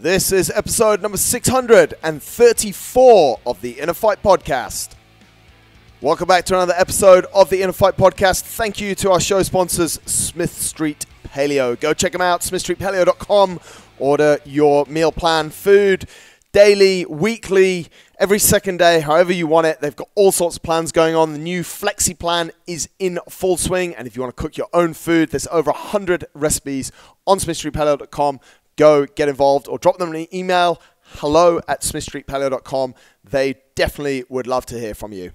This is episode number 634 of the InnerFight Podcast. Welcome back to another episode of the InnerFight Podcast. Thank you to our show sponsors, Smith Street Paleo. Go check them out, smithstreetpaleo.com. Order your meal plan food daily, weekly, every second day, however you want it. They've got all sorts of plans going on. The new Flexi plan is in full swing. And if you want to cook your own food, there's over 100 recipes on smithstreetpaleo.com go get involved or drop them an email hello at smithstreetpaleo.com. They definitely would love to hear from you.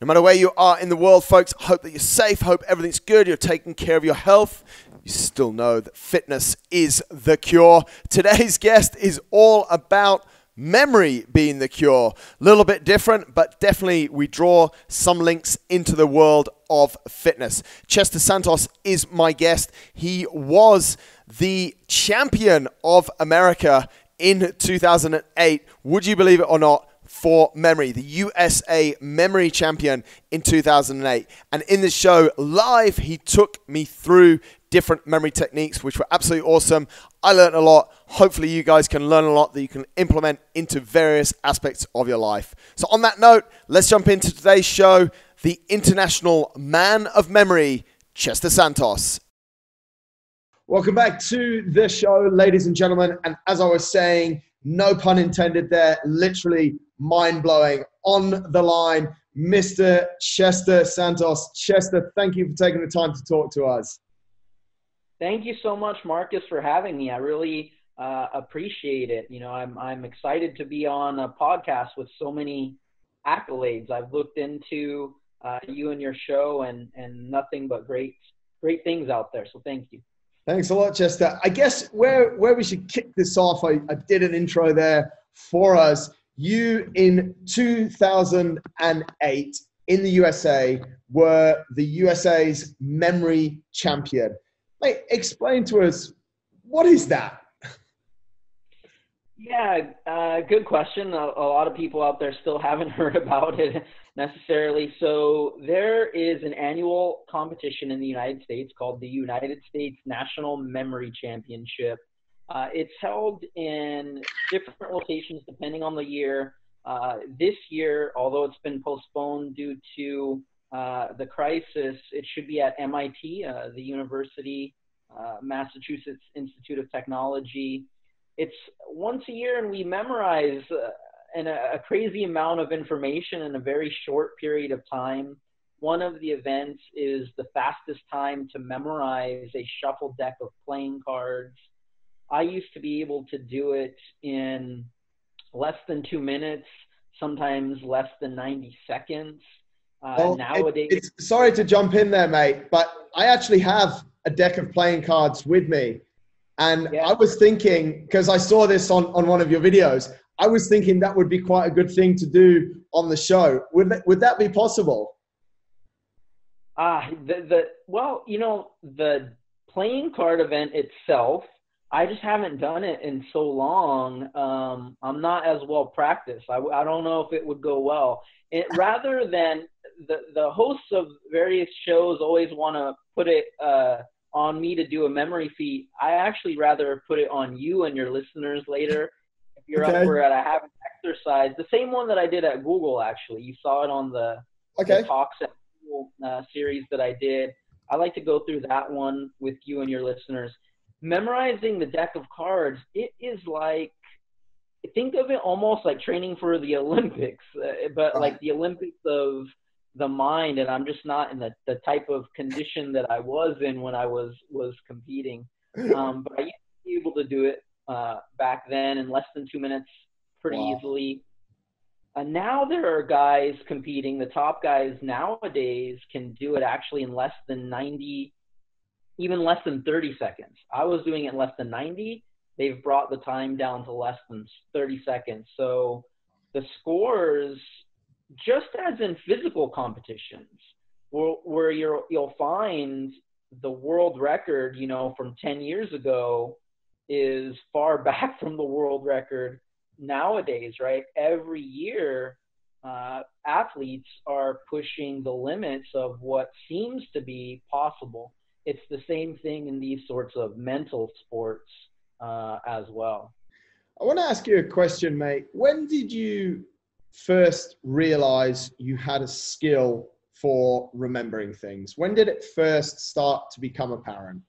No matter where you are in the world, folks, hope that you're safe, hope everything's good, you're taking care of your health. You still know that fitness is the cure. Today's guest is all about memory being the cure. A little bit different, but definitely we draw some links into the world of fitness. Chester Santos is my guest. He was the champion of America in 2008. Would you believe it or not? For memory, the USA memory champion in 2008. And in the show live, he took me through different memory techniques, which were absolutely awesome. I learned a lot. Hopefully, you guys can learn a lot that you can implement into various aspects of your life. So, on that note, let's jump into today's show. The International Man of Memory, Chester Santos. Welcome back to the show, ladies and gentlemen. And as I was saying, no pun intended there, literally mind blowing on the line, Mr. Chester Santos. Chester, thank you for taking the time to talk to us. Thank you so much, Marcus, for having me. I really uh, appreciate it. You know, I'm I'm excited to be on a podcast with so many accolades. I've looked into uh, you and your show, and and nothing but great great things out there. So thank you. Thanks a lot, Chester. I guess where, where we should kick this off, I, I did an intro there for us. You in 2008 in the USA were the USA's memory champion. Mate, explain to us what is that? Yeah, uh, good question. A, a, lot of people out there still haven't heard about it necessarily. So there is an annual competition in the United States called the United States National Memory Championship. Uh, it's held in different locations depending on the year. Uh, this year, although it's been postponed due to uh, the crisis, it should be at MIT, uh, the University, uh, Massachusetts Institute of Technology it's once a year and we memorize uh, an, a crazy amount of information in a very short period of time. One of the events is the fastest time to memorize a shuffle deck of playing cards. I used to be able to do it in less than two minutes, sometimes less than 90 seconds. Uh, well, nowadays, it, sorry to jump in there, mate, but I actually have a deck of playing cards with me. And yeah. I was thinking, because I saw this on, on one of your videos, I was thinking that would be quite a good thing to do on the show. Would that, would that be possible? Ah, uh, the, the, well, you know, the playing card event itself, I just haven't done it in so long. Um, I'm not as well practiced. I, I don't know if it would go well. It, rather than the, the hosts of various shows always want to put it, uh, on me to do a memory feat. I actually rather put it on you and your listeners later. If you're okay. up for it, I have an exercise, the same one that I did at Google. Actually, you saw it on the, okay. the talks at Google uh, series that I did. I like to go through that one with you and your listeners. Memorizing the deck of cards, it is like think of it almost like training for the Olympics, uh, but like the Olympics of the mind and I'm just not in the, the type of condition that I was in when I was was competing. Um, but I used to be able to do it uh, back then in less than two minutes pretty wow. easily. And now there are guys competing. The top guys nowadays can do it actually in less than 90, even less than 30 seconds. I was doing it in less than 90. They've brought the time down to less than 30 seconds. So the scores just as in physical competitions, where, where you will find the world record, you know, from 10 years ago is far back from the world record nowadays, right? Every year, uh, athletes are pushing the limits of what seems to be possible. It's the same thing in these sorts of mental sports uh, as well. I want to ask you a question, mate. When did you first realize you had a skill for remembering things? When did it first start to become apparent?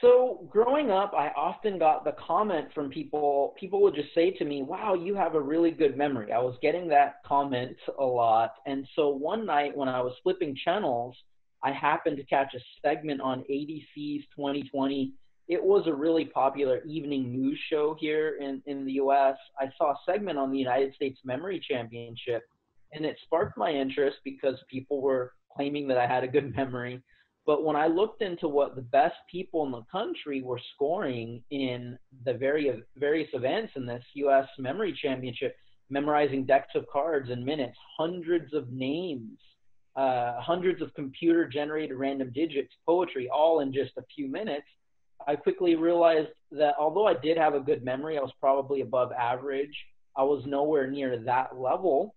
So growing up, I often got the comment from people. People would just say to me, "Wow, you have a really good memory." I was getting that comment a lot, and so one night when I was flipping channels, I happened to catch a segment on ABC's 20/20. It was a really popular evening news show here in in the U.S. I saw a segment on the United States Memory Championship, and it sparked my interest because people were claiming that I had a good memory but when I looked into what the best people in the country were scoring in the various various events in this U.S. Memory Championship, memorizing decks of cards in minutes, hundreds of names, uh, hundreds of computer-generated random digits, poetry, all in just a few minutes, I quickly realized that although I did have a good memory, I was probably above average. I was nowhere near that level.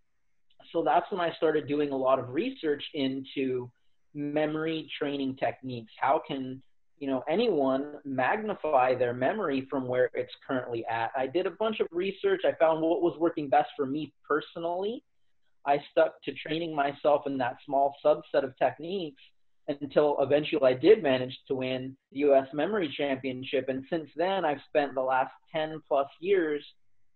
So that's when I started doing a lot of research into memory training techniques. How can you know anyone magnify their memory from where it's currently at? I did a bunch of research. I found what was working best for me personally. I stuck to training myself in that small subset of techniques until eventually I did manage to win the US Memory Championship. And since then, I've spent the last 10 plus years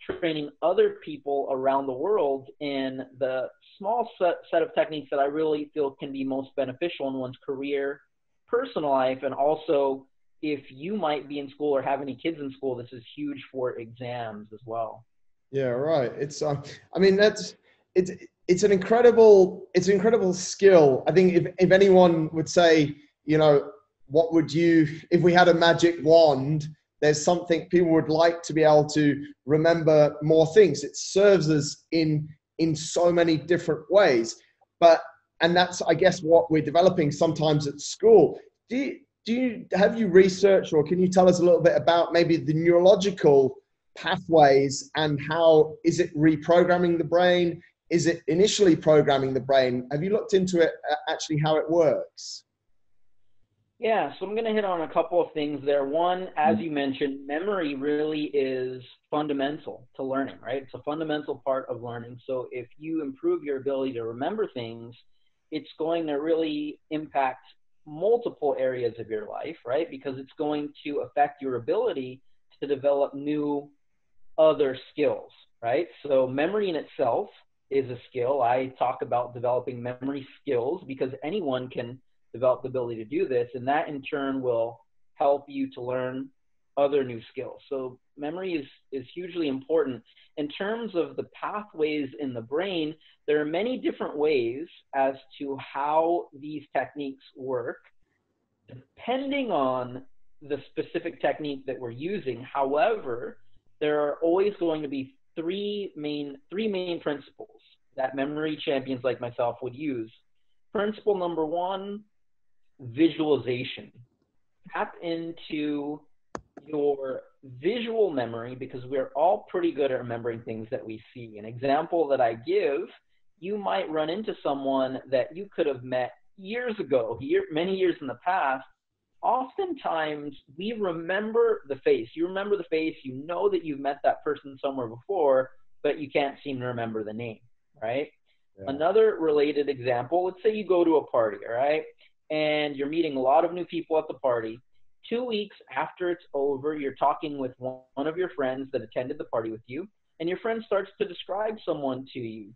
training other people around the world in the small set, set of techniques that I really feel can be most beneficial in one's career, personal life, and also if you might be in school or have any kids in school, this is huge for exams as well. Yeah, right. It's, um, I mean, that's, it's, it's an incredible, it's an incredible skill. I think if, if anyone would say, you know, what would you, if we had a magic wand, there's something people would like to be able to remember more things. It serves us in in so many different ways. But and that's I guess what we're developing sometimes at school. Do you, do you have you researched or can you tell us a little bit about maybe the neurological pathways and how is it reprogramming the brain? Is it initially programming the brain? Have you looked into it uh, actually how it works? Yeah, so I'm going to hit on a couple of things there. One, as mm-hmm. you mentioned, memory really is fundamental to learning, right? It's a fundamental part of learning. So if you improve your ability to remember things, it's going to really impact multiple areas of your life, right? Because it's going to affect your ability to develop new other skills, right? So memory in itself is a skill. I talk about developing memory skills because anyone can develop the ability to do this, and that in turn will help you to learn other new skills. So memory is, is hugely important. In terms of the pathways in the brain, there are many different ways as to how these techniques work, depending on the specific technique that we're using. However, there are always going to be three main three main principles that memory champions like myself would use. Principle number one visualization. Tap into your visual memory because we're all pretty good at remembering things that we see. An example that I give, you might run into someone that you could have met years ago, year, many years in the past. Oftentimes, we remember the face. You remember the face, you know that you've met that person somewhere before, but you can't seem to remember the name, right? Yeah. Another related example, let's say you go to a party, all right? And you're meeting a lot of new people at the party. Two weeks after it's over, you're talking with one of your friends that attended the party with you, and your friend starts to describe someone to you.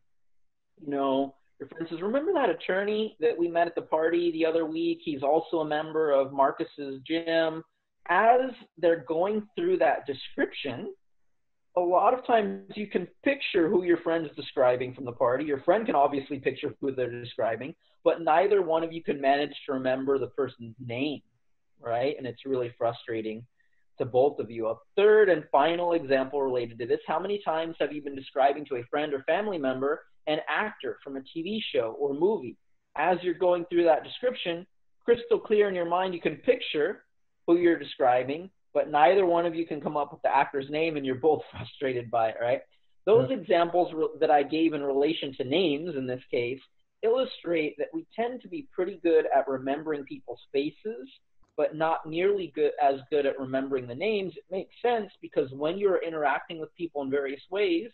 You know, your friend says, Remember that attorney that we met at the party the other week? He's also a member of Marcus's gym. As they're going through that description, a lot of times you can picture who your friend is describing from the party. Your friend can obviously picture who they're describing, but neither one of you can manage to remember the person's name, right? And it's really frustrating to both of you. A third and final example related to this how many times have you been describing to a friend or family member an actor from a TV show or movie? As you're going through that description, crystal clear in your mind, you can picture who you're describing, but neither one of you can come up with the actor's name and you're both frustrated by it, right? Those examples that I gave in relation to names in this case illustrate that we tend to be pretty good at remembering people's faces, but not nearly good as good at remembering the names. It makes sense because when you're interacting with people in various ways,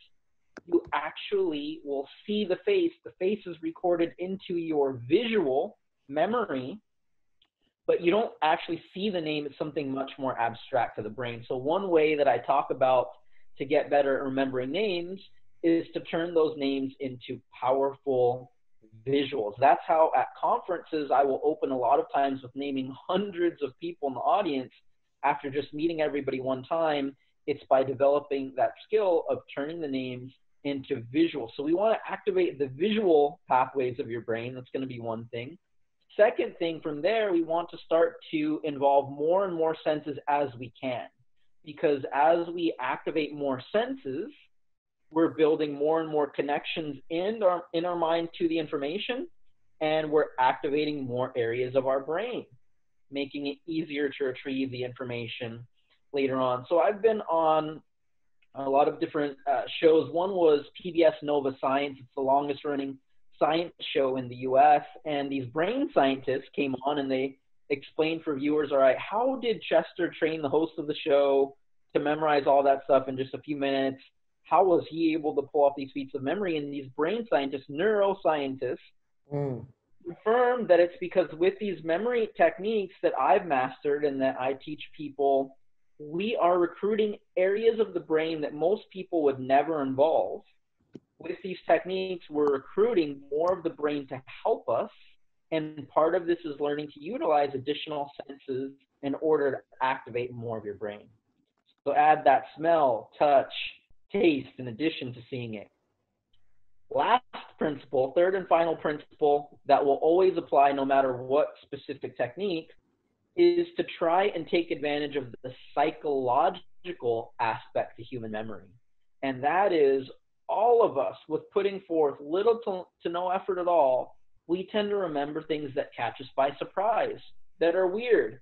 you actually will see the face. The face is recorded into your visual memory, but you don't actually see the name. It's something much more abstract to the brain. So, one way that I talk about to get better at remembering names is to turn those names into powerful visuals. That's how at conferences I will open a lot of times with naming hundreds of people in the audience after just meeting everybody one time. It's by developing that skill of turning the names into visual. So we want to activate the visual pathways of your brain. That's going to be one thing. Second thing from there, we want to start to involve more and more senses as we can. Because as we activate more senses, we're building more and more connections in our in our mind to the information and we're activating more areas of our brain making it easier to retrieve the information later on. So i've been on a lot of different uh, shows. One was pbs nova science. It's the longest running science show in the us and these brain scientists came on and they explained for viewers all right how did chester train the host of the show to memorize all that stuff in just a few minutes how was he able to pull off these feats of memory? And these brain scientists, neuroscientists, mm. confirmed that it's because with these memory techniques that I've mastered and that I teach people, we are recruiting areas of the brain that most people would never involve. With these techniques, we're recruiting more of the brain to help us. And part of this is learning to utilize additional senses in order to activate more of your brain. So add that smell, touch, taste in addition to seeing it. Last principle, third and final principle that will always apply no matter what specific technique is to try and take advantage of the psychological aspect to human memory. And that is all of us, with putting forth little to, to no effort at all, we tend to remember things that catch us by surprise, that are weird,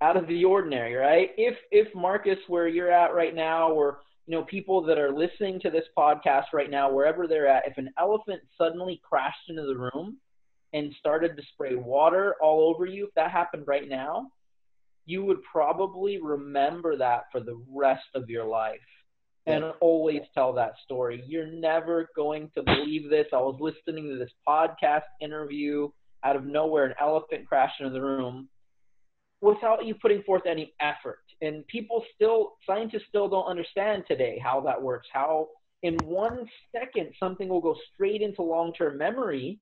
out of the ordinary, right? If if Marcus, where you're at right now, or you know, people that are listening to this podcast right now, wherever they're at, if an elephant suddenly crashed into the room and started to spray water all over you, if that happened right now, you would probably remember that for the rest of your life and always tell that story. You're never going to believe this. I was listening to this podcast interview out of nowhere, an elephant crashed into the room without you putting forth any effort. And people still, scientists still don't understand today how that works. How in one second something will go straight into long term memory,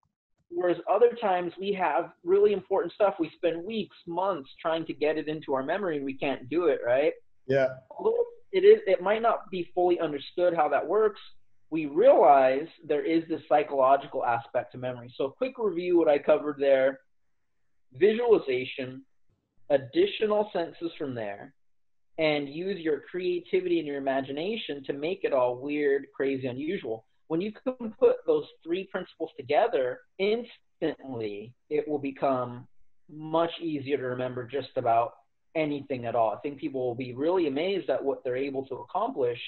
whereas other times we have really important stuff. We spend weeks, months trying to get it into our memory and we can't do it, right? Yeah. Although it is, it might not be fully understood how that works. We realize there is this psychological aspect to memory. So, a quick review what I covered there visualization, additional senses from there and use your creativity and your imagination to make it all weird, crazy, unusual. When you can put those three principles together, instantly it will become much easier to remember just about anything at all. I think people will be really amazed at what they're able to accomplish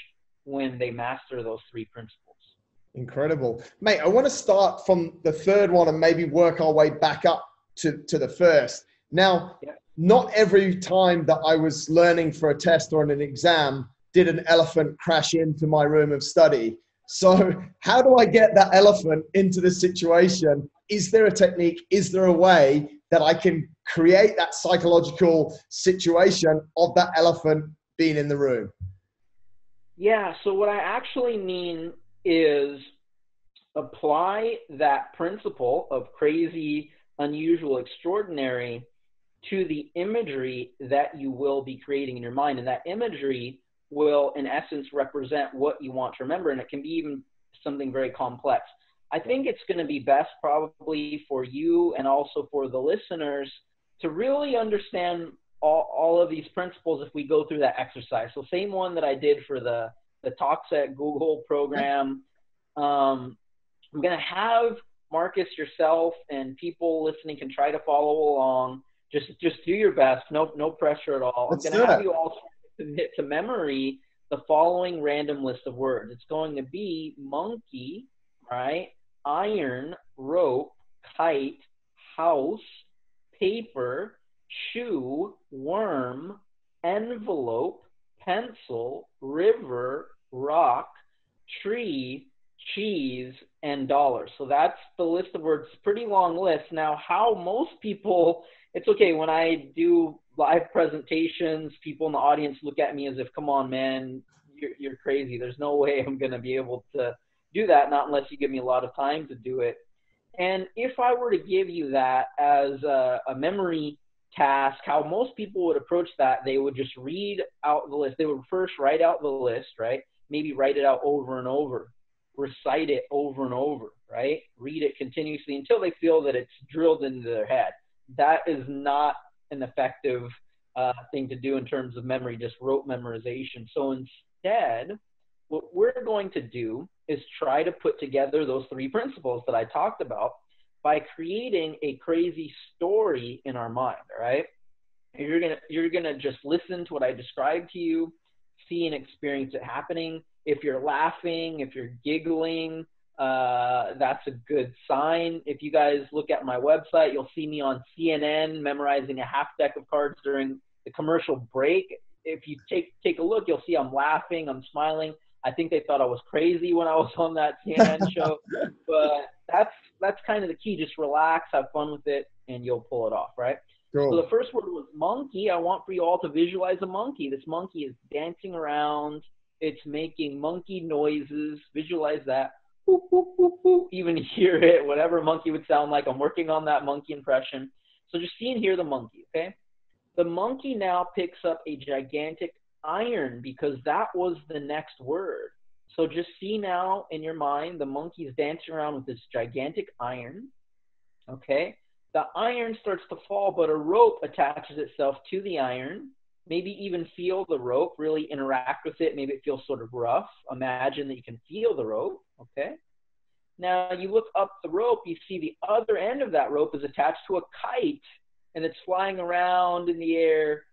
when they master those three principles. Incredible. Mate, I want to start from the third one and maybe work our way back up to, to the first. Now, yeah not every time that I was learning for a test or an exam did an elephant crash into my room of study. So, how do I get that elephant into the situation? Is there a technique? Is there a way that I can create that psychological situation of that elephant being in the room? Yeah, so what I actually mean is apply that principle of crazy, unusual, extraordinary to the imagery that you will be creating in your mind. And that imagery will, in essence, represent what you want to remember. And it can be even something very complex. I think it's going to be best, probably, for you and also for the listeners to really understand all, all of these principles if we go through that exercise. So, same one that I did for the, the Talks at Google program. Um, I'm going to have Marcus, yourself, and people listening can try to follow along just just do your best. No no pressure at all. Let's I'm going to have you all commit to memory the following random list of words. It's going to be monkey, right? Iron, rope, kite, house, paper, shoe, worm, envelope, pencil, river, rock, tree, cheese, and dollar. So that's the list of words. Pretty long list. Now, how most people, it's okay when I do live presentations, people in the audience look at me as if, come on, man, you're, you're crazy. There's no way I'm going to be able to do that, not unless you give me a lot of time to do it. And if I were to give you that as a, a memory task, how most people would approach that, they would just read out the list. They would first write out the list, right? Maybe write it out over and over, recite it over and over, right? Read it continuously until they feel that it's drilled into their head. That is not an effective uh, thing to do in terms of memory, just rote memorization. So instead, what we're going to do is try to put together those three principles that I talked about by creating a crazy story in our mind, all right? You're gonna you're gonna just listen to what I described to you, see and experience it happening. If you're laughing, if you're giggling, uh, that's a good sign. If you guys look at my website, you'll see me on CNN memorizing a half deck of cards during the commercial break. If you take take a look, you'll see I'm laughing, I'm smiling. I think they thought I was crazy when I was on that CNN show, but that's that's kind of the key. Just relax, have fun with it, and you'll pull it off, right? Cool. So the first word was monkey. I want for you all to visualize a monkey. This monkey is dancing around. It's making monkey noises. Visualize that. Boop, boop, boop, Even hear it, whatever monkey would sound like. I'm working on that monkey impression. So just see and hear the monkey, okay? The monkey now picks up a gigantic iron because that was the next word. So just see now in your mind the monkey's dancing around with this gigantic iron. Okay? The iron starts to fall, but a rope attaches itself to the iron. Maybe even feel the rope, really interact with it. Maybe it feels sort of rough. Imagine that you can feel the rope. Okay? Now you look up the rope, you see the other end of that rope is attached to a kite and it's flying around in the air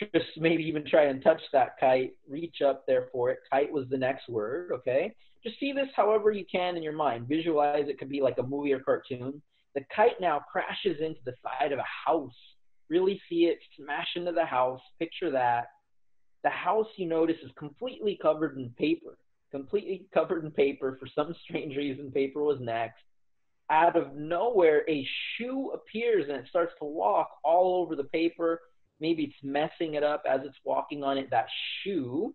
just maybe even try and touch that kite, reach up there for it. Kite was the next word, okay? Just see this however you can in your mind. Visualize it could be like a movie or cartoon. The kite now crashes into the side of a house. Really see it smash into the house. Picture that. The house you notice is completely covered in paper. Completely covered in paper. For some strange reason, paper was next. Out of nowhere, a shoe appears and it starts to walk all over the paper maybe it's messing it up as it's walking on it, that shoe.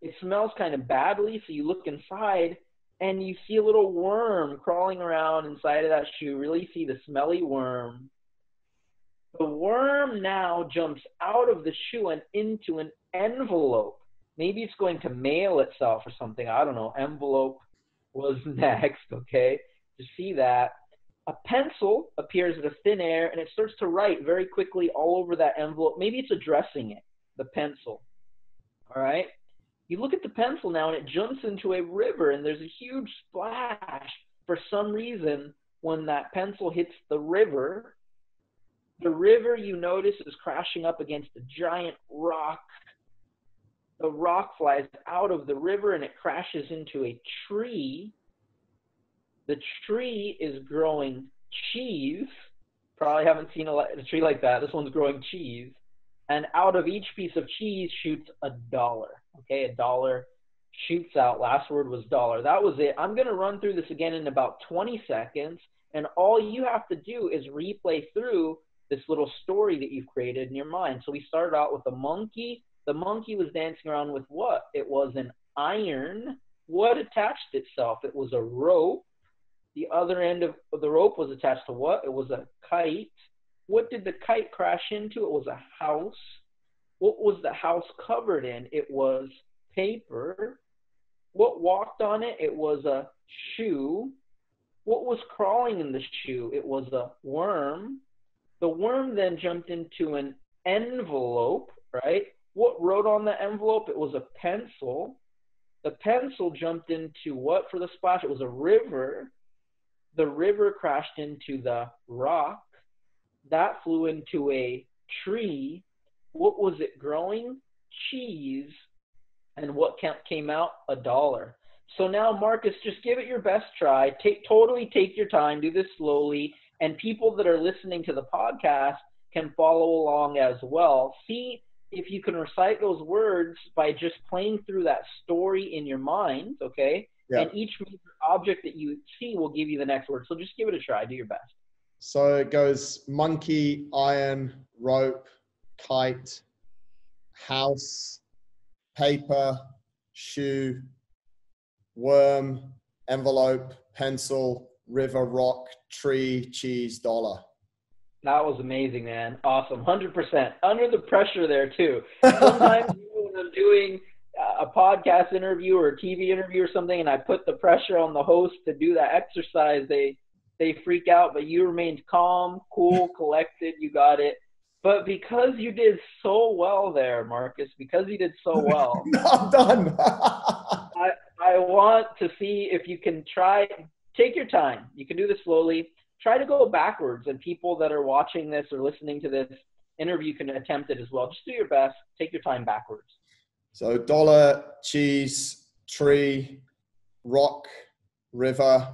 It smells kind of badly, so you look inside and you see a little worm crawling around inside of that shoe. Really see the smelly worm. The worm now jumps out of the shoe and into an envelope. Maybe it's going to mail itself or something. I don't know. Envelope was next, okay? To see that a pencil appears out of thin air and it starts to write very quickly all over that envelope. Maybe it's addressing it, the pencil. All right. You look at the pencil now and it jumps into a river and there's a huge splash. For some reason, when that pencil hits the river, the river you notice is crashing up against a giant rock. The rock flies out of the river and it crashes into a tree the tree is growing cheese. Probably haven't seen a, a tree like that. This one's growing cheese. And out of each piece of cheese shoots a dollar. Okay, a dollar shoots out. Last word was dollar. That was it. I'm going to run through this again in about 20 seconds. And all you have to do is replay through this little story that you've created in your mind. So we started out with a monkey. The monkey was dancing around with what? It was an iron. What attached itself? It was a rope. The other end of the rope was attached to what? It was a kite. What did the kite crash into? It was a house. What was the house covered in? It was paper. What walked on it? It was a shoe. What was crawling in the shoe? It was a worm. The worm then jumped into an envelope, right? What wrote on the envelope? It was a pencil. The pencil jumped into what for the splash? It was a river the river crashed into the rock. That flew into a tree. What was it growing? Cheese. And what came out? A dollar. So now, Marcus, just give it your best try. Take totally take your time. Do this slowly. And people that are listening to the podcast, can follow along as well. See if you can recite those words by just playing through that story in your mind, okay? Yeah. And each object that you see will give you the next word. So just give it a try. Do your best. So it goes monkey, iron, rope, kite, house, paper, shoe, worm, envelope, pencil, river, rock, tree, cheese, dollar. That was amazing, man. Awesome. 100%. Under the pressure there, too. Sometimes when I'm doing a podcast interview or a TV interview or something and I put the pressure on the host to do that exercise, they they freak out, but you remained calm, cool, collected, you got it. But because you did so well there, Marcus, because you did so well, no, I'm done. I, I want to see if you can try, take your time. You can do this slowly. Try to go backwards, and people that are watching this or listening to this interview can attempt it as well. Just do your best. Take your time backwards. So dollar, cheese, tree, rock, river,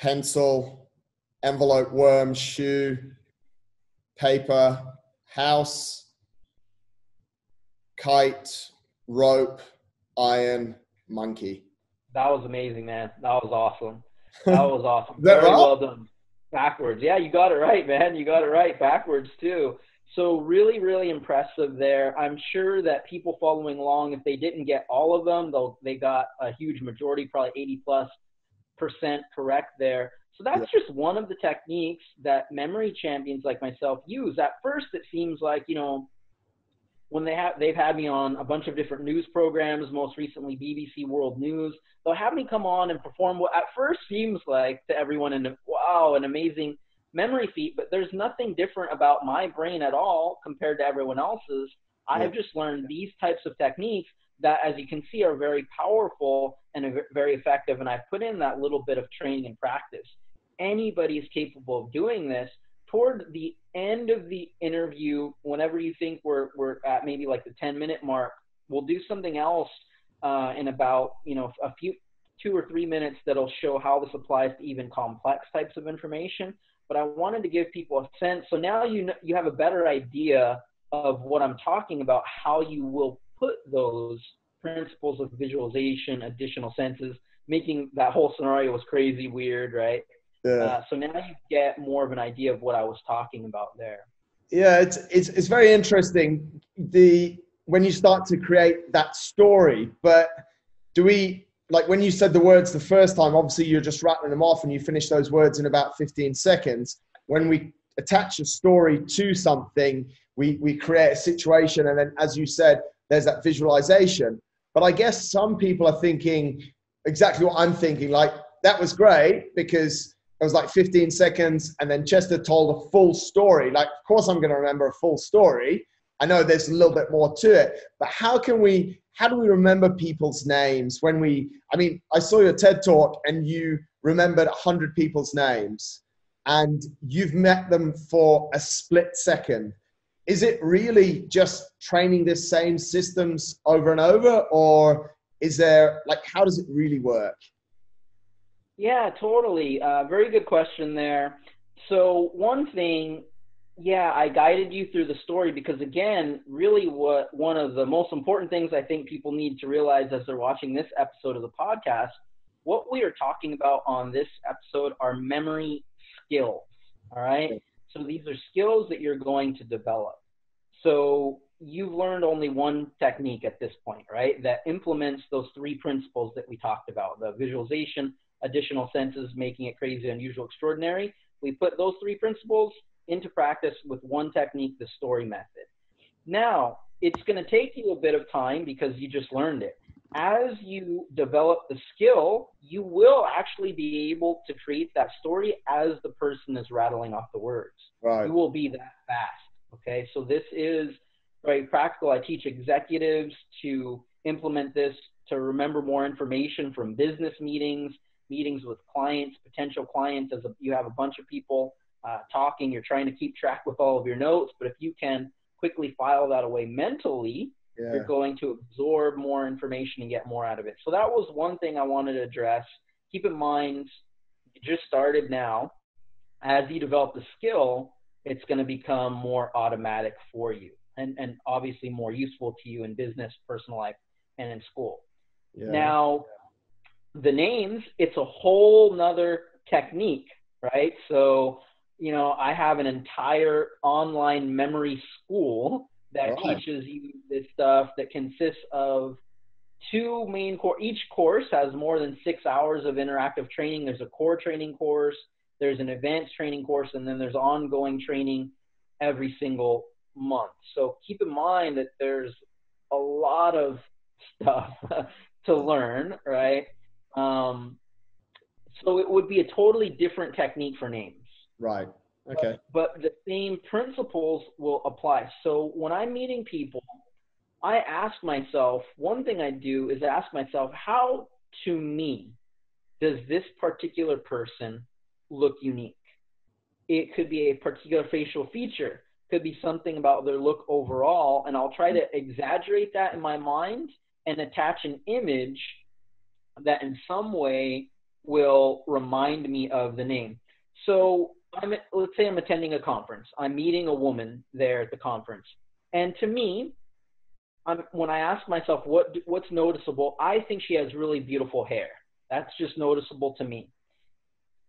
pencil, envelope, worm, shoe, paper, house, kite, rope, iron, monkey. That was amazing, man. That was awesome. That was awesome. that Very right? well done. Backwards. Yeah, you got it right, man. You got it right. Backwards too. So really, really impressive there. I'm sure that people following along, if they didn't get all of them, though they got a huge majority, probably 80 plus percent correct there. So that's just one of the techniques that memory champions like myself use. At first, it seems like you know when they have they've had me on a bunch of different news programs, most recently BBC World News. They'll have me come on and perform what at first seems like to everyone an wow, an amazing memory feat, but there's nothing different about my brain at all compared to everyone else's. I have just learned these types of techniques that, as you can see, are very powerful and very effective. And I put in that little bit of training and practice. Anybody is capable of doing this. Toward the end of the interview, whenever you think we're, we're at maybe like the 10 minute mark, we'll do something else uh, in about, you know, a few, two or three minutes that'll show how this applies to even complex types of information. But I wanted to give people a sense. So now you know, you have a better idea of what I'm talking about, how you will put those principles of visualization, additional senses, making that whole scenario was crazy weird, right? Yeah. Uh, so now you get more of an idea of what I was talking about there. Yeah, it's it's it's very interesting. The when you start to create that story, but do we like when you said the words the first time? Obviously, you're just rattling them off, and you finish those words in about 15 seconds. When we attach a story to something, we we create a situation, and then, as you said, there's that visualization. But I guess some people are thinking exactly what I'm thinking. Like that was great because it was like 15 seconds and then chester told a full story like of course i'm going to remember a full story i know there's a little bit more to it but how can we how do we remember people's names when we i mean i saw your ted talk and you remembered 100 people's names and you've met them for a split second is it really just training the same systems over and over or is there like how does it really work Yeah, totally. Uh, very good question there. So one thing, yeah, I guided you through the story because again, really what one of the most important things I think people need to realize as they're watching this episode of the podcast, what we are talking about on this episode are memory skills. All right. So these are skills that you're going to develop. So you've learned only one technique at this point, right? That implements those three principles that we talked about the visualization, additional senses, making it crazy, unusual, extraordinary. We put those three principles into practice with one technique, the story method. Now, it's going to take you a bit of time because you just learned it. As you develop the skill, you will actually be able to create that story as the person is rattling off the words. right You will be that fast. Okay, so this is very practical. I teach executives to implement this to remember more information from business meetings, meetings with clients, potential clients. As a, you have a bunch of people uh, talking, you're trying to keep track with all of your notes. But if you can quickly file that away mentally, yeah you're going to absorb more information and get more out of it. So that was one thing I wanted to address. Keep in mind, you just started now. as you develop the skill, it's going to become more automatic for you and, and obviously more useful to you in business, personal life, and in school. Yeah. Now, the names, it's a whole nother technique, right? So, you know, I have an entire online memory school that right. teaches you this stuff that consists of two main core. Each course has more than six hours of interactive training. There's a core training course, there's an advanced training course, and then there's ongoing training every single month. So keep in mind that there's a lot of stuff to learn, right? Um, so it would be a totally different technique for names. Right. Okay. But, but the same principles will apply. So when I'm meeting people, I ask myself, one thing I do is ask myself, how to me does this particular person look unique? It could be a particular facial feature, could be something about their look overall, and I'll try to exaggerate that in my mind and attach an image that in some way will remind me of the name. So I'm, let's say I'm attending a conference. I'm meeting a woman there at the conference. And to me, I'm, when I ask myself what what's noticeable, I think she has really beautiful hair. That's just noticeable to me.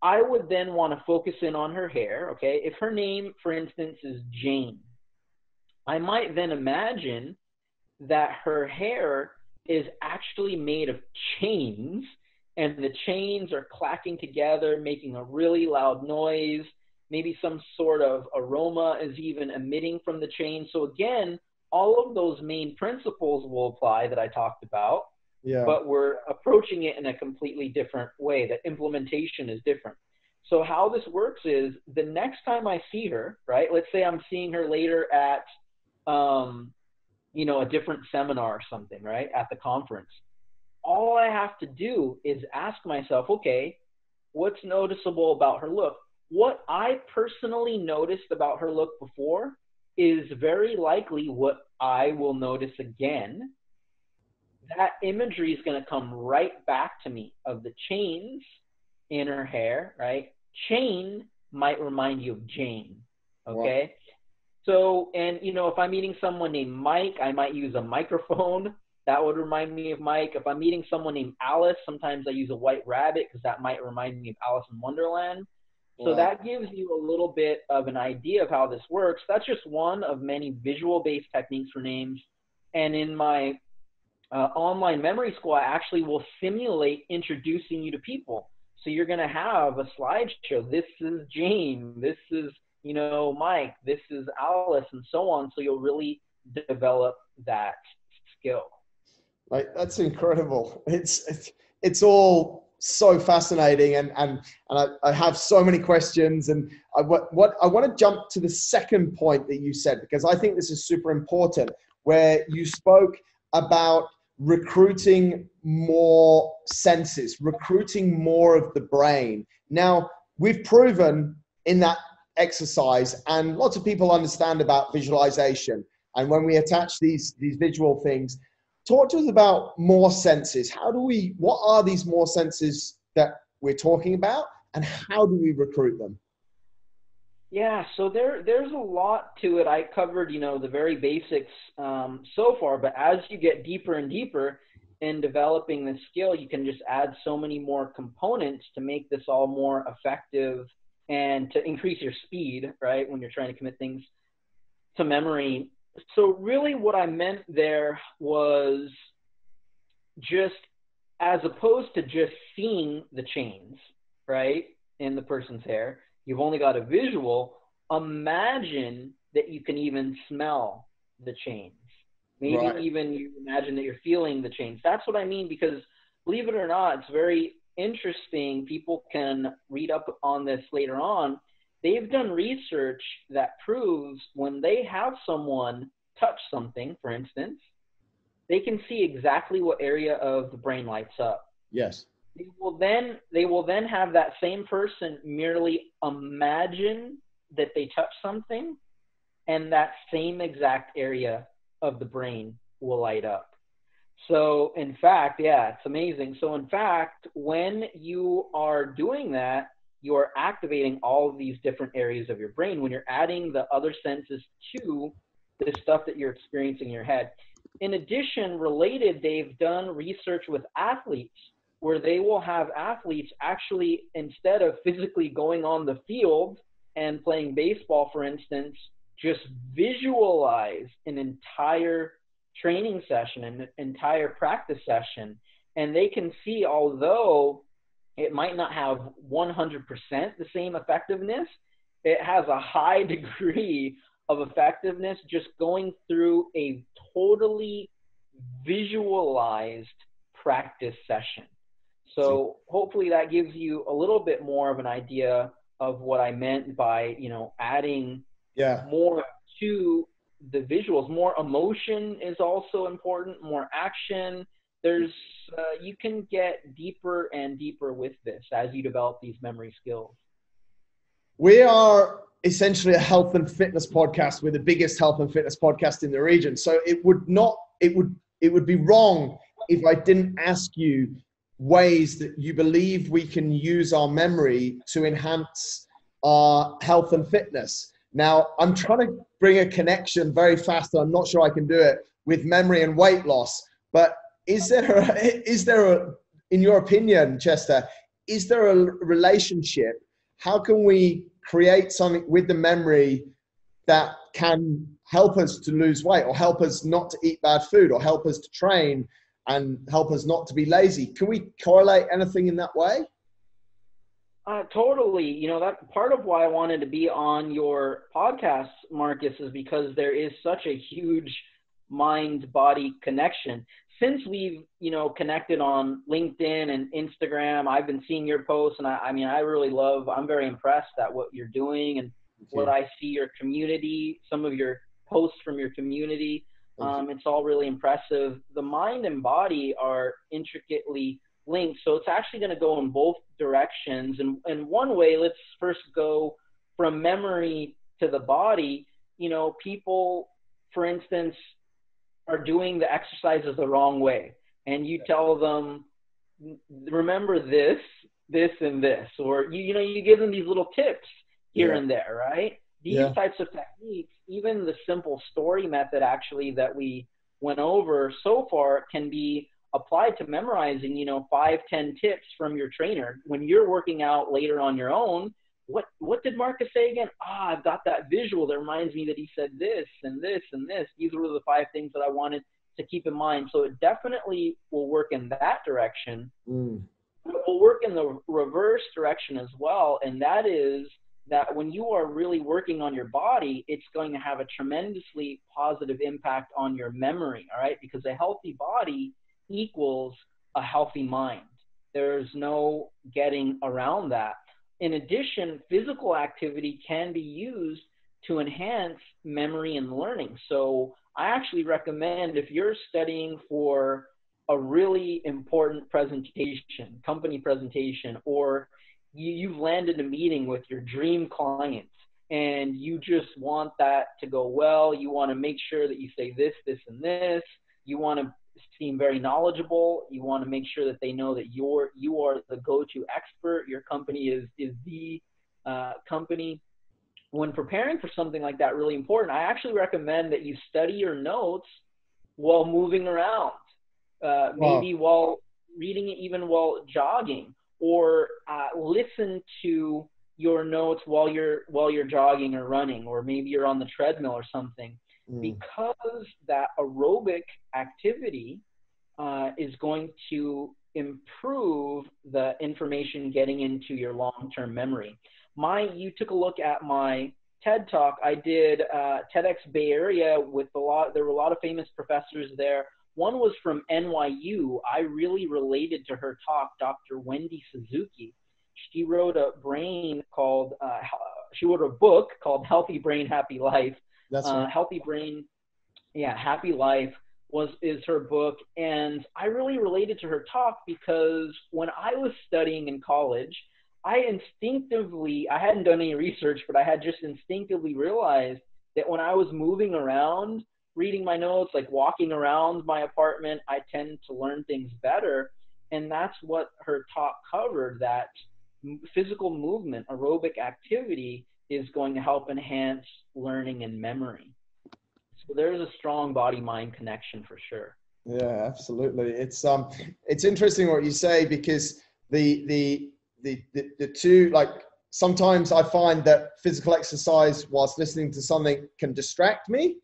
I would then want to focus in on her hair. Okay, if her name, for instance, is Jane, I might then imagine that her hair is actually made of chains and the chains are clacking together, making a really loud noise. Maybe some sort of aroma is even emitting from the chain. So, again, all of those main principles will apply that I talked about, yeah. but we're approaching it in a completely different way. The implementation is different. So, how this works is the next time I see her, right? Let's say I'm seeing her later at, um, you know, a different seminar or something, right? At the conference all I have to do is ask myself, okay, what's noticeable about her look? What I personally noticed about her look before is very likely what I will notice again. That imagery is going to come right back to me of the chains in her hair, right? Chain might remind you of Jane, okay? So, and you know, if I'm meeting someone named Mike, I might use a microphone that would remind me of Mike. If I'm meeting someone named Alice, sometimes I use a white rabbit because that might remind me of Alice in Wonderland. So that gives you a little bit of an idea of how this works. That's just one of many visual based techniques for names. And in my uh, online memory school, I actually will simulate introducing you to people. So you're going to have a slideshow. This is Jane. This is, you know, Mike. This is Alice, and so on. So you'll really develop that skill. Like that's incredible. It's it's, it's all so fascinating, and and and I, I have so many questions. And I, what what I want to jump to the second point that you said because I think this is super important, where you spoke about recruiting more senses, recruiting more of the brain. Now we've proven in that exercise, and lots of people understand about visualization. And when we attach these these visual things, talk to us about more senses. How do we, what are these more senses that we're talking about and how do we recruit them? Yeah, so there there's a lot to it. I covered, you know, the very basics um, so far, but as you get deeper and deeper in developing the skill, you can just add so many more components to make this all more effective and to increase your speed, right? When you're trying to commit things to memory so really what I meant there was just as opposed to just seeing the chains, right, in the person's hair, you've only got a visual. Imagine that you can even smell the chains. Maybe right. even you imagine that you're feeling the chains. That's what I mean because believe it or not, it's very interesting. People can read up on this later on they've done research that proves when they have someone touch something, for instance, they can see exactly what area of the brain lights up. Yes. They will then they will then have that same person merely imagine that they touch something and that same exact area of the brain will light up. So in fact, yeah, it's amazing. So in fact, when you are doing that, you're activating all these different areas of your brain when you're adding the other senses to the stuff that you're experiencing in your head. In addition, related, they've done research with athletes where they will have athletes actually, instead of physically going on the field and playing baseball, for instance, just visualize an entire training session, an entire practice session, and they can see, although it might not have 100% the same effectiveness, it has a high degree of effectiveness just going through a totally visualized practice session. So hopefully that gives you a little bit more of an idea of what I meant by, you know, adding yeah. more to the visuals. More emotion is also important, more action. There's uh, you can get deeper and deeper with this as you develop these memory skills. We are essentially a health and fitness podcast. We're the biggest health and fitness podcast in the region. So it would not it would it would be wrong if I didn't ask you ways that you believe we can use our memory to enhance our health and fitness. Now, I'm trying to bring a connection very fast, and I'm not sure I can do it with memory and weight loss. But is there, a, is there a, in your opinion, Chester, is there a relationship? How can we create something with the memory that can help us to lose weight or help us not to eat bad food or help us to train and help us not to be lazy? Can we correlate anything in that way? Uh, totally. You know, that part of why I wanted to be on your podcast, Marcus, is because there is such a huge mind body connection. Since we've, you know, connected on LinkedIn and Instagram, I've been seeing your posts and I, I mean, I really love, I'm very impressed at what you're doing and what I see your community, some of your posts from your community. Um, it's all really impressive. The mind and body are intricately linked. So it's actually going to go in both directions. And, and one way, let's first go from memory to the body. You know, people, for instance, are doing the exercises the wrong way. And you tell them, remember this, this, and this. Or, you, you know, you give them these little tips here yeah. and there, right? These yeah. types of techniques, even the simple story method actually that we went over so far can be applied to memorizing, you know, five, ten tips from your trainer. When you're working out later on your own, what what did Marcus say again? Ah, I've got that visual that reminds me that he said this and this and this. These were the five things that I wanted to keep in mind. So it definitely will work in that direction. Mm. It will work in the reverse direction as well, and that is that when you are really working on your body, it's going to have a tremendously positive impact on your memory, all right? Because a healthy body equals a healthy mind. There's no getting around that. In addition, physical activity can be used to enhance memory and learning. So I actually recommend if you're studying for a really important presentation, company presentation, or you, you've landed a meeting with your dream client and you just want that to go well. You want to make sure that you say this, this, and this. You want to seem very knowledgeable. You want to make sure that they know that you're you are the go-to expert. Your company is is the uh, company. When preparing for something like that, really important. I actually recommend that you study your notes while moving around, uh, maybe while reading it, even while jogging or uh, listen to your notes while you're while you're jogging or running or maybe you're on the treadmill or something mm. because that aerobic activity uh, is going to improve the information getting into your long-term memory my you took a look at my ted talk i did uh, tedx bay area with a lot there were a lot of famous professors there one was from NYU. I really related to her talk, Dr. Wendy Suzuki. She wrote a brain called, uh, she wrote a book called Healthy Brain, Happy Life. That's uh, right. Healthy Brain, yeah, Happy Life was is her book, and I really related to her talk because when I was studying in college, I instinctively, I hadn't done any research, but I had just instinctively realized that when I was moving around, reading my notes, like walking around my apartment, I tend to learn things better. And that's what her talk covered that physical movement, aerobic activity is going to help enhance learning and memory. So there's a strong body mind connection for sure. Yeah, absolutely. It's um it's interesting what you say because the the the the, the two like sometimes I find that physical exercise whilst listening to something can distract me,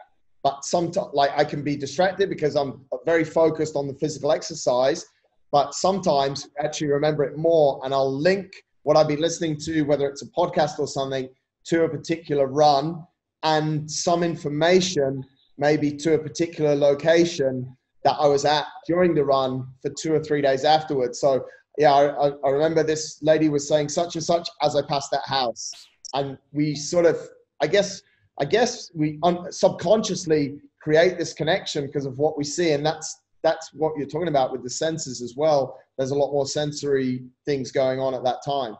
but sometimes like I can be distracted because I'm very focused on the physical exercise, but sometimes actually remember it more and I'll link what I've been listening to, whether it's a podcast or something, to a particular run and some information maybe to a particular location that I was at during the run for two or three days afterwards. So yeah, I, I remember this lady was saying such and such as I passed that house, and we sort of, I guess, I guess we un- subconsciously create this connection because of what we see, and that's that's what you're talking about with the senses as well. There's a lot more sensory things going on at that time.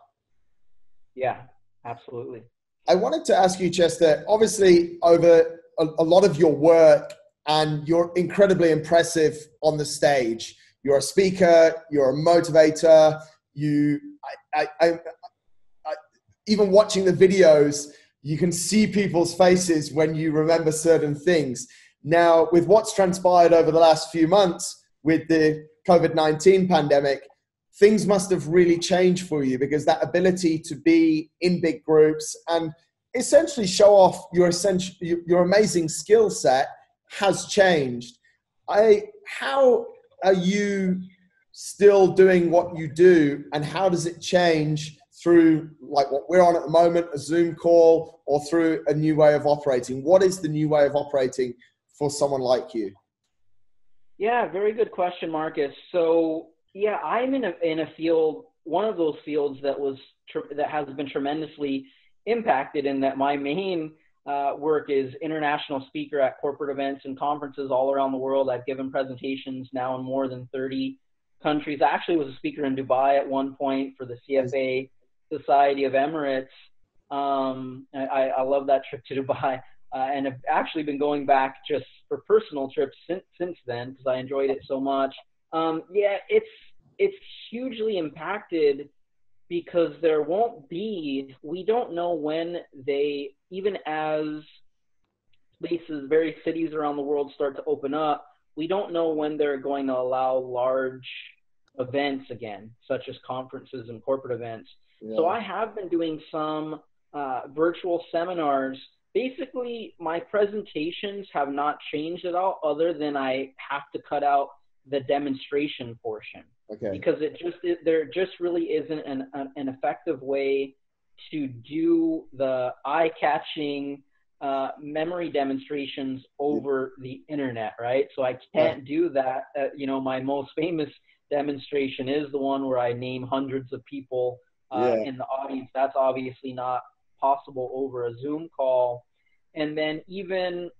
Yeah, absolutely. I wanted to ask you, Chester. Obviously, over a, a lot of your work, and you're incredibly impressive on the stage you're a speaker, you're a motivator. You, I, I, I, even watching the videos, you can see people's faces when you remember certain things. Now, with what's transpired over the last few months with the COVID 19 pandemic, things must have really changed for you because that ability to be in big groups and essentially show off your essential your amazing skill set has changed. I how are you still doing what you do and how does it change through like what we're on at the moment a zoom call or through a new way of operating? What is the new way of operating for someone like you? Yeah very good question marcus. So yeah i'm in a in a field one of those fields that was that has been tremendously impacted in that my main uh, work is international speaker at corporate events and conferences all around the world. I've given presentations now in more than 30 countries. I actually was a speaker in Dubai at one point for the CFA Society of Emirates. Um, I, I love that trip to Dubai. Uh, and have actually been going back just for personal trips since since then because I enjoyed it so much. Um, yeah, it's it's hugely impacted because there won't be, we don't know when they, even as places, various cities around the world start to open up, we don't know when they're going to allow large events again, such as conferences and corporate events. Yeah. So I have been doing some uh, virtual seminars. Basically, my presentations have not changed at all, other than I have to cut out the demonstration portion. Okay. Because it just it, there just really isn't an, an, effective way to do the eye-catching uh, memory demonstrations over the internet, right? So I can't do that. Uh, you know, my most famous demonstration is the one where I name hundreds of people uh, yeah. in the audience. That's obviously not possible over a Zoom call. And then even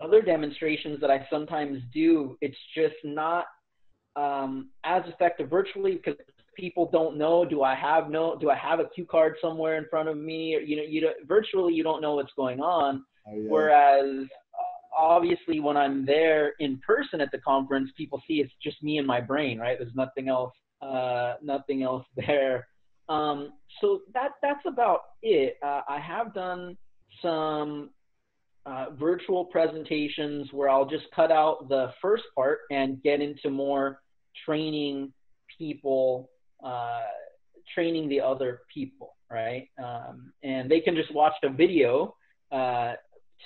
other demonstrations that I sometimes do, it's just not um, as effective virtually because people don't know do I have no do I have a cue card somewhere in front of me? Or you know you don't, virtually you don't know what's going on. Oh, yeah. whereas obviously when I'm there in person at the conference people see it's just me and my brain right? There's nothing else uh, nothing else there. Um, so that that's about it. Uh, I have done some uh, virtual presentations where I'll just cut out the first part and get into more training people, uh, training the other people, right? Um, and they can just watch the video uh,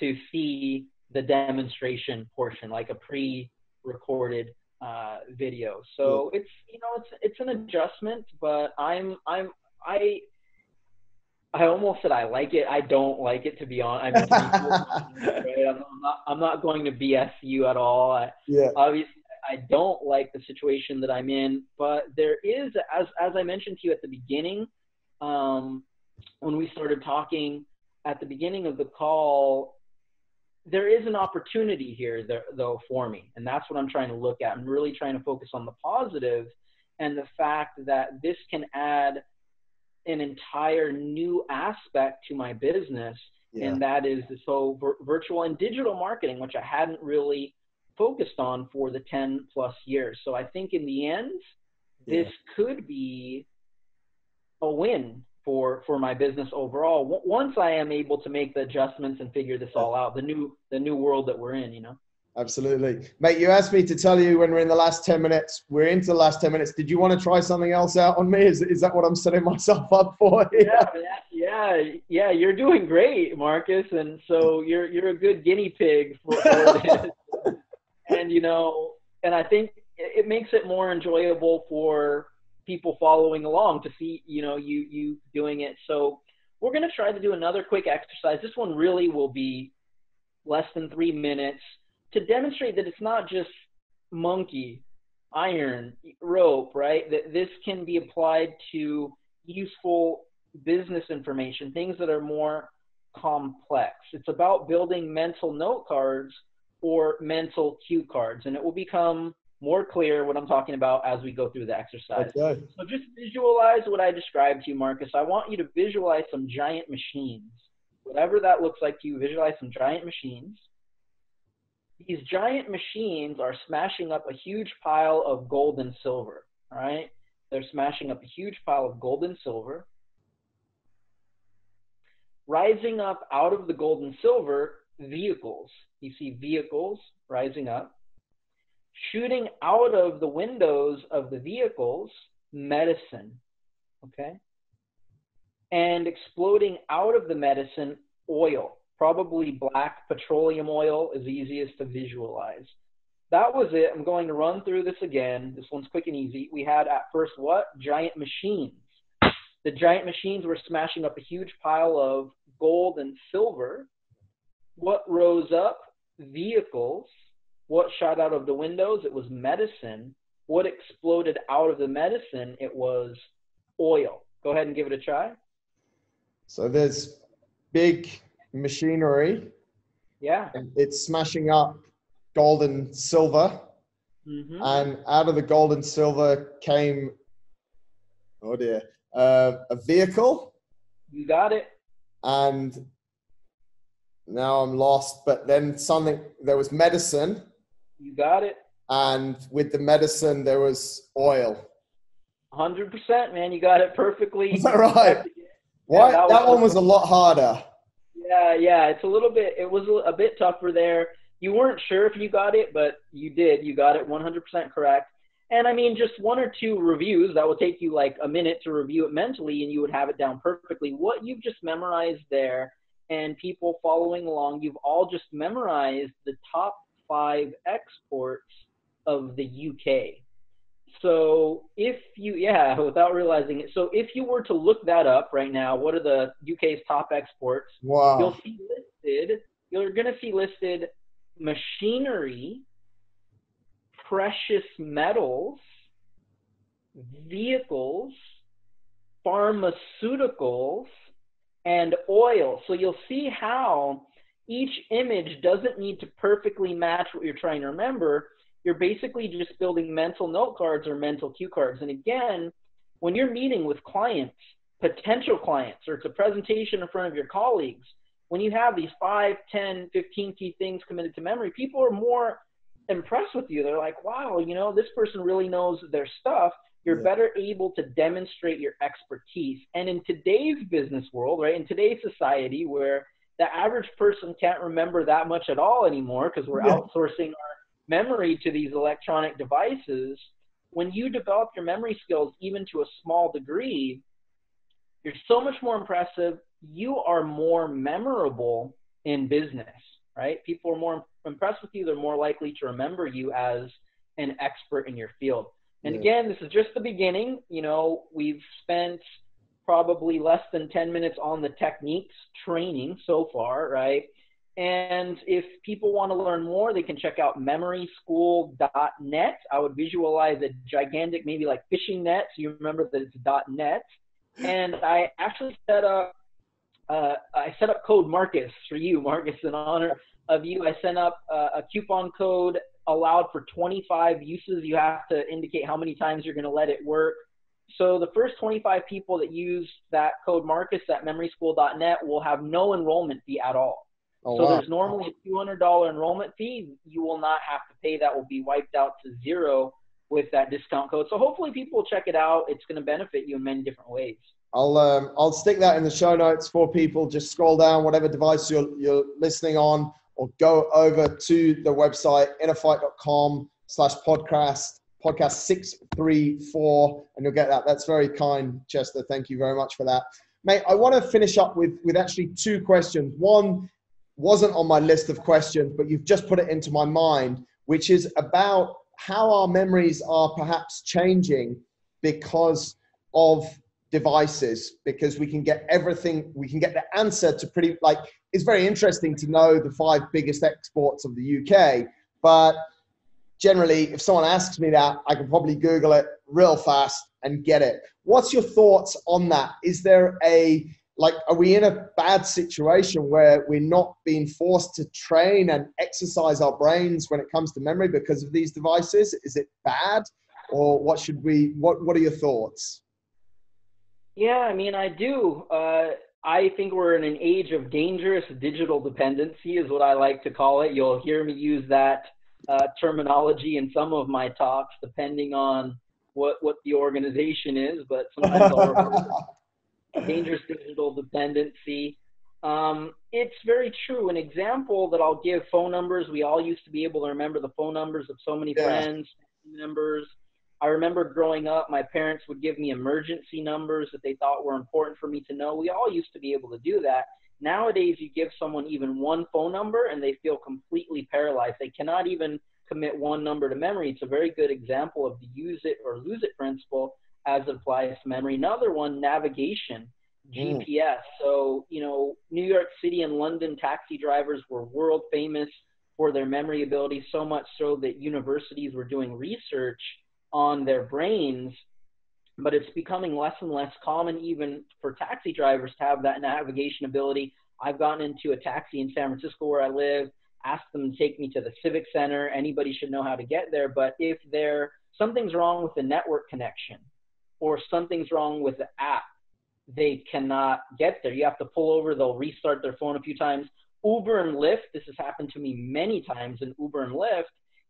to see the demonstration portion, like a pre-recorded uh, video. So it's you know it's it's an adjustment, but I'm I'm I I almost said I like it. I don't like it to be honest. I mean, right? I'm, not, I'm not going to BS you at all. I, yeah. Obviously, I don't like the situation that I'm in, but there is, as as I mentioned to you at the beginning, um, when we started talking at the beginning of the call, there is an opportunity here, there, though, for me, and that's what I'm trying to look at. I'm really trying to focus on the positive and the fact that this can add an entire new aspect to my business, yeah. and that is this whole virtual and digital marketing, which I hadn't really focused on for the 10 plus years. So I think in the end, this yeah. could be a win for for my business overall. W- once I am able to make the adjustments and figure this all out, the new the new world that we're in, you know. Absolutely. Mate, you asked me to tell you when we're in the last 10 minutes. We're into the last 10 minutes. Did you want to try something else out on me? Is, is that what I'm setting myself up for? Yeah, yeah, yeah. You're doing great, Marcus. And so you're you're a good guinea pig for, for this. and you know, and I think it makes it more enjoyable for people following along to see, you know, you you doing it. So we're gonna try to do another quick exercise. This one really will be less than three minutes to demonstrate that it's not just monkey, iron, rope, right? That this can be applied to useful business information, things that are more complex. It's about building mental note cards or mental cue cards, and it will become more clear what I'm talking about as we go through the exercise. Okay. So just visualize what I described to you, Marcus. I want you to visualize some giant machines. Whatever that looks like to you, visualize some giant machines these giant machines are smashing up a huge pile of gold and silver. right? they're smashing up a huge pile of gold and silver. Rising up out of the gold and silver, vehicles. You see vehicles rising up. Shooting out of the windows of the vehicles, medicine. Okay? And exploding out of the medicine, oil probably black petroleum oil is easiest to visualize. That was it. I'm going to run through this again. This one's quick and easy. We had at first what? Giant machines. The giant machines were smashing up a huge pile of gold and silver. What rose up? Vehicles. What shot out of the windows? It was medicine. What exploded out of the medicine? It was oil. Go ahead and give it a try. So there's big machinery. Yeah. It's smashing up gold and silver. Mm-hmm. And out of the gold and silver came, oh dear, uh, a vehicle. You got it. And now I'm lost. But then something, there was medicine. You got it. And with the medicine, there was oil. 100%, man. You got it perfectly. Is that right? Why? Yeah, that, that one was a lot harder. Yeah, yeah, it's a little bit. It was a bit tougher there. You weren't sure if you got it, but you did. You got it 100% correct. And I mean, just one or two reviews that will take you like a minute to review it mentally, and you would have it down perfectly. What you've just memorized there, and people following along, you've all just memorized the top five exports of the UK. So if you, yeah, without realizing it. So if you were to look that up right now, what are the UK's top exports? Wow. You'll see listed, you're going to see listed machinery, precious metals, mm-hmm. vehicles, pharmaceuticals, and oil. So you'll see how each image doesn't need to perfectly match what you're trying to remember you're basically just building mental note cards or mental cue cards. And again, when you're meeting with clients, potential clients, or it's a presentation in front of your colleagues, when you have these 5, 10, 15 key things committed to memory, people are more impressed with you. They're like, wow, you know, this person really knows their stuff. You're yeah. better able to demonstrate your expertise. And in today's business world, right, in today's society where the average person can't remember that much at all anymore because we're yeah. outsourcing our memory to these electronic devices, when you develop your memory skills even to a small degree, you're so much more impressive. You are more memorable in business, right? People are more impressed with you. They're more likely to remember you as an expert in your field. And yeah. again, this is just the beginning. You know, we've spent probably less than 10 minutes on the techniques training so far, right? And if people want to learn more, they can check out memoryschool.net. I would visualize a gigantic, maybe like fishing net, so you remember that it's .net. And I actually set up, uh, I set up code Marcus for you, Marcus, in honor of you. I sent up uh, a coupon code allowed for 25 uses. You have to indicate how many times you're going to let it work. So the first 25 people that use that code Marcus at memoryschool.net will have no enrollment fee at all. Oh, so wow. there's normally a $200 enrollment fee. You will not have to pay. That will be wiped out to zero with that discount code. So hopefully people will check it out. It's going to benefit you in many different ways. I'll um, I'll stick that in the show notes for people. Just scroll down whatever device you're you're listening on, or go over to the website innerfight.com slash podcast podcast six three four, and you'll get that. That's very kind, Chester. Thank you very much for that, mate. I want to finish up with with actually two questions. One wasn't on my list of questions, but you've just put it into my mind, which is about how our memories are perhaps changing because of devices because we can get everything we can get the answer to pretty like it's very interesting to know the five biggest exports of the UK but generally if someone asks me that I can probably google it real fast and get it. What's your thoughts on that? Is there a like are we in a bad situation where we're not being forced to train and exercise our brains when it comes to memory because of these devices? Is it bad? Or what should we what what are your thoughts? Yeah i mean i do. Uh, i think we're in an age of dangerous digital dependency is what i like to call it. You'll hear me use that uh, terminology in some of my talks depending on what what the organization is but sometimes i'll dangerous digital dependency. Um, it's very true. An example that I'll give phone numbers. We all used to be able to remember the phone numbers of so many yeah. friends, members. I remember growing up, my parents would give me emergency numbers that they thought were important for me to know. We all used to be able to do that. Nowadays, you give someone even one phone number and they feel completely paralyzed. They cannot even commit one number to memory. It's a very good example of the use it or lose it principle as it applies to memory. Another one, navigation, GPS. Mm. So, you know, New York City and London taxi drivers were world famous for their memory ability, so much so that universities were doing research on their brains. But it's becoming less and less common, even for taxi drivers, to have that navigation ability. I've gotten into a taxi in San Francisco where I live, asked them to take me to the Civic Center. Anybody should know how to get there. But if there something's wrong with the network connection, or something's wrong with the app, they cannot get there. You have to pull over, they'll restart their phone a few times. Uber and Lyft, this has happened to me many times in Uber and Lyft.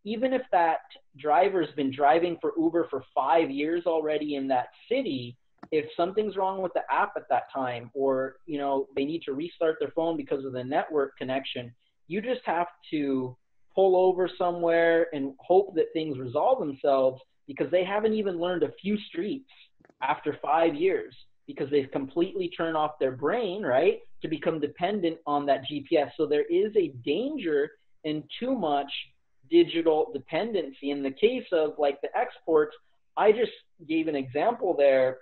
Even if that driver's been driving for Uber for five years already in that city, if something's wrong with the app at that time, or you know they need to restart their phone because of the network connection, you just have to pull over somewhere and hope that things resolve themselves because they haven't even learned a few streets after five years because they've completely turned off their brain, right, to become dependent on that GPS. So there is a danger in too much digital dependency. In the case of like the exports, I just gave an example there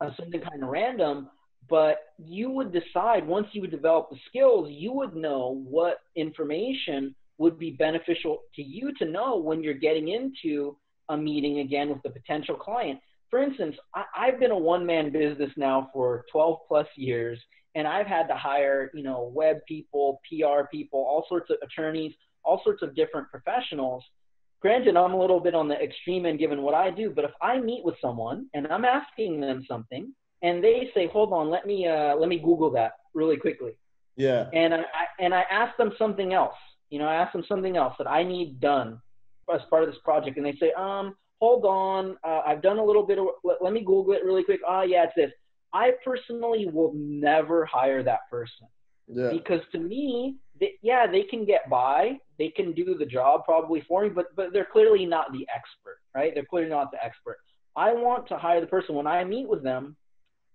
of something kind of random, but you would decide once you would develop the skills, you would know what information would be beneficial to you to know when you're getting into a meeting again with the potential client. For instance, I, I've been a one man business now for 12 plus years, and I've had to hire, you know, web people, PR people, all sorts of attorneys, all sorts of different professionals. Granted, I'm a little bit on the extreme end given what I do, but if I meet with someone and I'm asking them something and they say, "Hold on, let me uh, let me Google that really quickly," yeah, and I and I ask them something else, you know, I ask them something else that I need done, as part of this project, and they say, um, hold on, uh, I've done a little bit of, let, let me Google it really quick. Ah, oh, yeah, it's this. I personally will never hire that person. Yeah. Because to me, they, yeah, they can get by, they can do the job probably for me, but but they're clearly not the expert, right? They're clearly not the expert. I want to hire the person when I meet with them,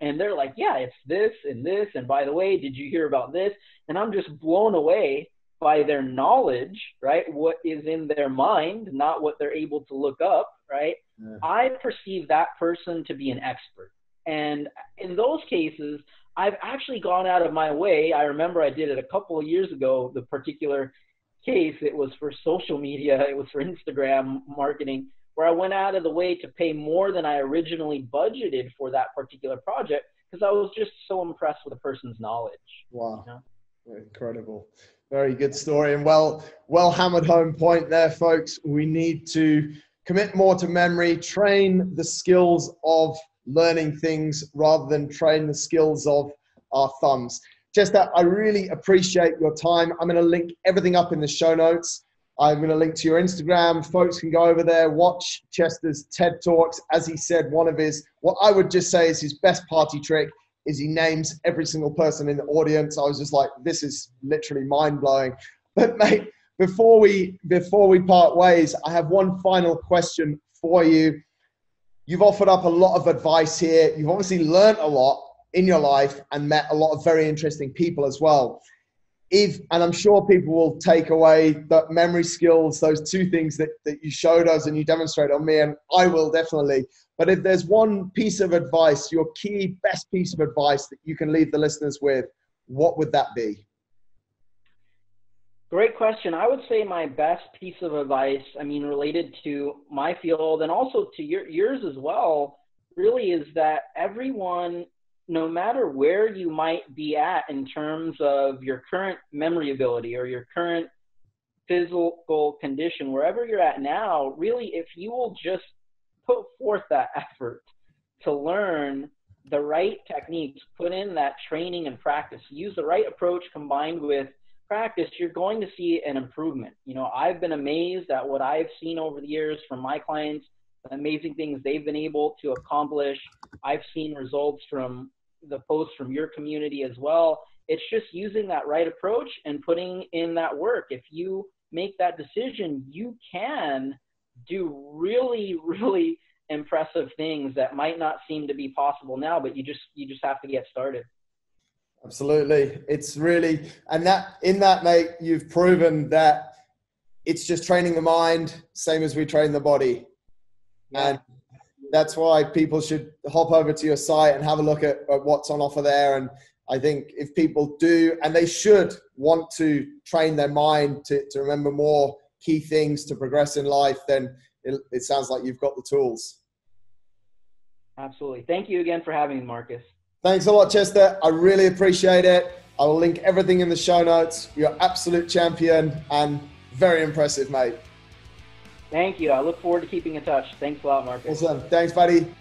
and they're like, yeah, it's this and this, and by the way, did you hear about this? And I'm just blown away by their knowledge, right? What is in their mind, not what they're able to look up, right? Yeah. I perceive that person to be an expert. And in those cases, I've actually gone out of my way. I remember I did it a couple of years ago, the particular case, it was for social media, it was for Instagram marketing, where I went out of the way to pay more than I originally budgeted for that particular project because I was just so impressed with the person's knowledge. Wow. You know? Incredible. Very good story and well well hammered home point there, folks. We need to commit more to memory, train the skills of learning things rather than train the skills of our thumbs. Just that I really appreciate your time. I'm going to link everything up in the show notes. I'm going to link to your Instagram. Folks can go over there, watch Chester's TED Talks. As he said, one of his, what I would just say is his best party trick is he names every single person in the audience. I was just like, this is literally mind blowing. But mate, before we before we part ways, I have one final question for you. You've offered up a lot of advice here. You've obviously learned a lot in your life and met a lot of very interesting people as well if and i'm sure people will take away the memory skills those two things that, that you showed us and you demonstrate on me and i will definitely but if there's one piece of advice your key best piece of advice that you can leave the listeners with what would that be Great question. I would say my best piece of advice, I mean, related to my field and also to your, yours as well, really is that everyone no matter where you might be at in terms of your current memory ability or your current physical condition, wherever you're at now, really, if you will just put forth that effort to learn the right techniques, put in that training and practice, use the right approach combined with practice, you're going to see an improvement. You know, I've been amazed at what I've seen over the years from my clients amazing things they've been able to accomplish. I've seen results from the posts from your community as well. It's just using that right approach and putting in that work. If you make that decision, you can do really, really impressive things that might not seem to be possible now, but you just you just have to get started. Absolutely. It's really and that in that mate, you've proven that it's just training the mind, same as we train the body. Yeah. And that's why people should hop over to your site and have a look at, at what's on offer there. And I think if people do, and they should want to train their mind to, to remember more key things to progress in life, then it, it sounds like you've got the tools. Absolutely. Thank you again for having me, Marcus. Thanks a lot, Chester. I really appreciate it. I will link everything in the show notes. You're absolute champion and very impressive, mate. Thank you. I look forward to keeping in touch. Thanks a lot, Marcus. Awesome. Thanks, buddy.